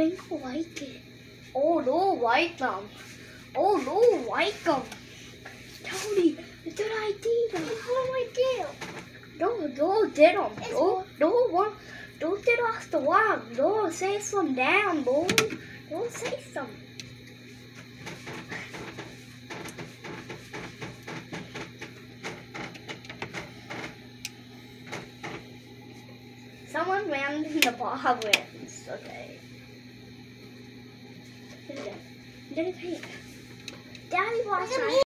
think he'll like it. Oh, no, white them. Oh, no, white them. Tony, it's an idea. What do I No, no, did them. It's No, no, one. Don't get off the wall. No, say some down, boy. Don't say some. Someone ran in the bar wins. Okay. Did it. Did it. Daddy wants